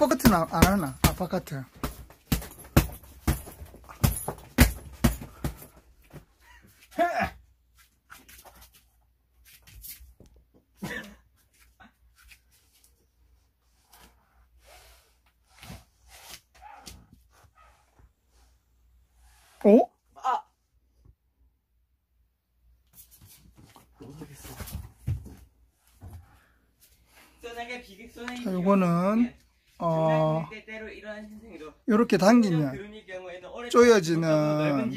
바깥은 안, 안 하나? 아, 바깥은. 어? 아! 모르겠어. 자, 요거는, 어, 요렇게 당기면 쪼여지는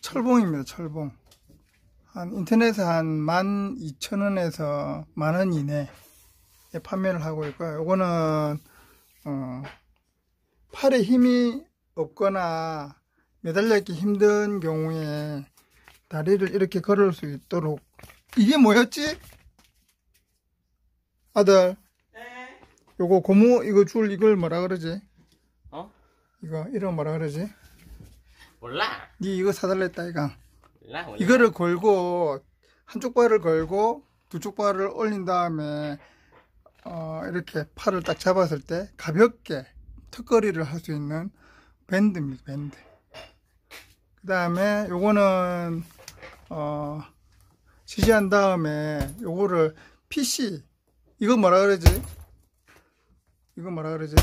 철봉입니다, 철봉. 한 인터넷에 한 12,000원에서 만원 이내에 판매를 하고 있고요. 요거는, 어, 팔에 힘이 없거나 매달리기 힘든 경우에 다리를 이렇게 걸을 수 있도록 이게 뭐였지? 아들, 네. 요거 고무 이거 줄 이걸 뭐라 그러지? 어? 이거 이름 뭐라 그러지? 몰라. 니 이거 사달라 했다 이가. 몰라. 몰라. 이거를 걸고 한쪽 발을 걸고 두쪽 발을 올린 다음에 어, 이렇게 팔을 딱 잡았을 때 가볍게 턱걸이를 할 수 있는 밴드입니다. 밴드. 그 다음에 요거는 어, 지지한 다음에 요거를 PC 이거 뭐라 그러지? 이거 뭐라 그러지?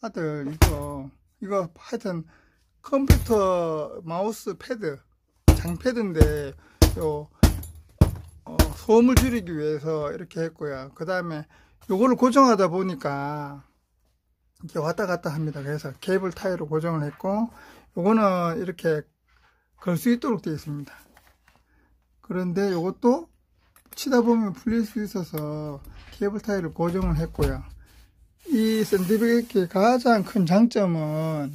아들 이거 이거 하여튼 컴퓨터 마우스 패드 장패드인데 요 어, 소음을 줄이기 위해서 이렇게 했고요. 그 다음에 요거를 고정하다 보니까 이렇게 왔다 갔다 합니다. 그래서 케이블 타이로 고정을 했고 요거는 이렇게 걸 수 있도록 되어 있습니다. 그런데 요것도 치다 보면 풀릴 수 있어서 케이블 타이를 고정을 했고요. 이 샌드백의 가장 큰 장점은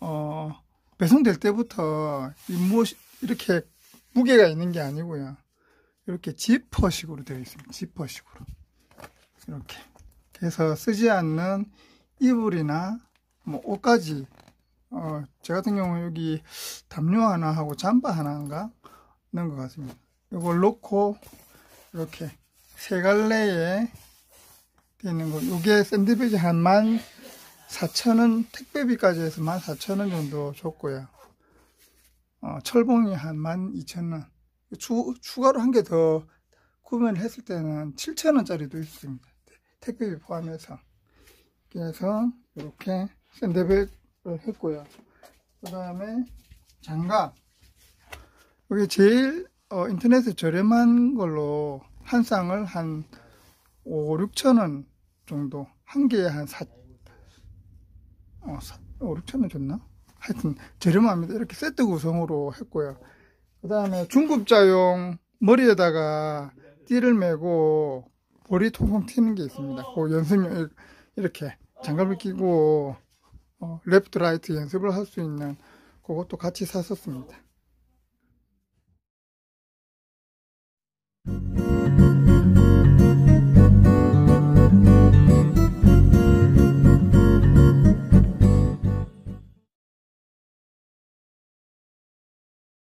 어, 배송될 때부터 이 무엇 이렇게 무게가 있는 게 아니고요. 이렇게 지퍼식으로 되어 있습니다. 지퍼식으로 이렇게 그래서 쓰지 않는 이불이나 뭐 옷까지 어, 제 같은 경우 여기 담요 하나 하고 잠바 하나인가 넣은 것 같습니다. 이걸 놓고 이렇게 세 갈래에 되어 있는 거. 이게 샌드백이 한만 4천원 택배비까지 해서 14,000원 정도 줬고요. 어, 철봉이 한 12,000원. 추, 추가로 한 개 더 구매를 했을 때는 7,000원짜리도 있습니다. 택배비 포함해서. 그래서 이렇게 샌드백을 했고요. 그 다음에 장갑. 여기 제일 어, 인터넷에 저렴한 걸로 한 쌍을 한 5, 6천원 정도. 한 개에 한 4, 어, 5, 6천원 줬나? 하여튼 저렴합니다. 이렇게 세트 구성으로 했고요. 그 다음에 중급자용 머리에다가 띠를 매고 볼이 통통 튀는 게 있습니다. 그 연습용 이렇게 장갑을 끼고 어, 레프트 라이트 연습을 할 수 있는 그것도 같이 샀었습니다.